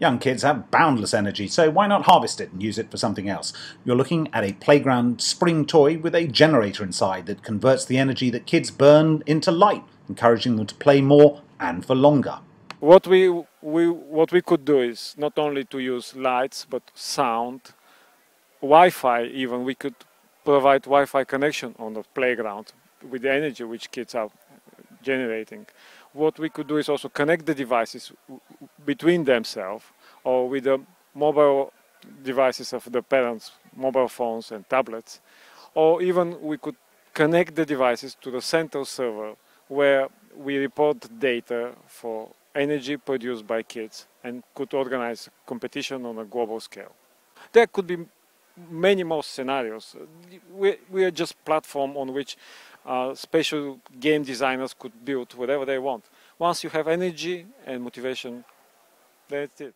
Young kids have boundless energy, so why not harvest it and use it for something else? You're looking at a playground spring toy with a generator inside that converts the energy that kids burn into light, encouraging them to play more and for longer. What we, we, what we could do is not only to use lights, but sound, Wi-Fi even, we could provide Wi-Fi connection on the playground with the energy which kids are generating. What we could do is also connect the devices between themselves or with the mobile devices of the parents, mobile phones and tablets, or even we could connect the devices to the central server where we report data for energy produced by kids and could organize competition on a global scale. There could be many more scenarios. We, we are just platform on which uh, special game designers could build whatever they want. Once you have energy and motivation, that's it.